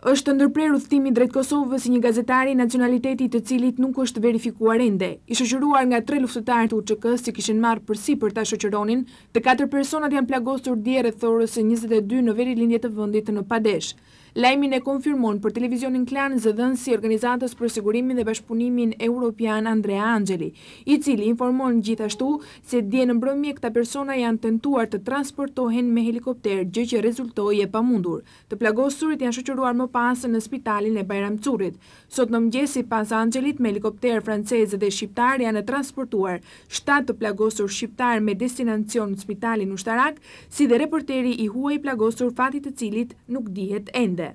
Është ndërprerë udhëtimi drejt Kosovës i një gazetari nacionaliteti i të cilit nuk është verifikuar ende. I shoqëruar nga tre luftëtarë të UÇK-së që kishin marrë përsipër ta shoqëronin, të katër personat janë plagosur dje rreth orës së njëzet e dy në verilindje të vendit, në Padesh. Lajmin e konfirmon për Televizionin Klan zëdhënësi i Organizatës për Sigurimin dhe Bashkëpunimin Europian Andrea Anxheli, i cili informon gjithashtu Se dje në mbrëmje këta persona janë tentuar të transportohen me helikopter gjë që rezultoi e pamundur. Të plagosurit janë shoqëruar më pas në spitalin e Bajram Currit. Sot në mëngjes sipas Anxhelit me helikopterë francezë dhe shqiptarë janë transportuar shtatë të plagosur shqiptarë me destinacion spitalin ushtarak si dhe reporteri i huaj i plagosur fati i të cilit nuk dihet ende.